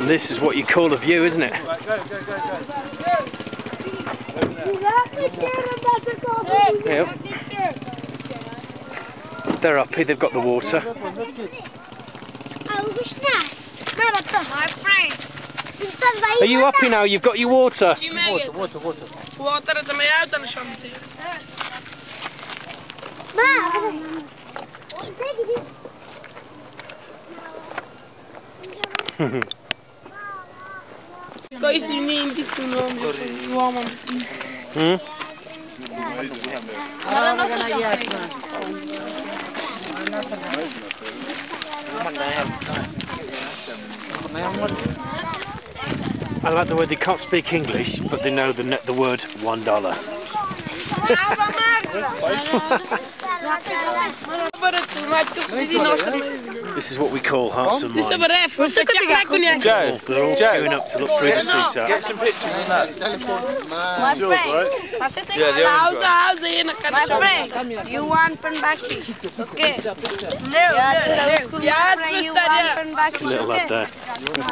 And this is what you call a view, isn't it? Yep. They're happy, they've got the water. Are you happy now? You've got your water. Water, water, water. É alta no chão. Coi si minti su nome, uomo. Hmm? I like the way they can't speak English, but they know the the word one dollar. Para tu, mas tu pedi nossa. This is what we call hearts and minds. breve, você quer que conhece? They're all, they're all Joe. queuing up to look through the Get some pictures in that. My friend. Yeah, the dar house, house aí na. My friend, you want Penbashi? Okay. No, yeah, no, no. Yeah, you want Yeah. Penbashi? Little lad there.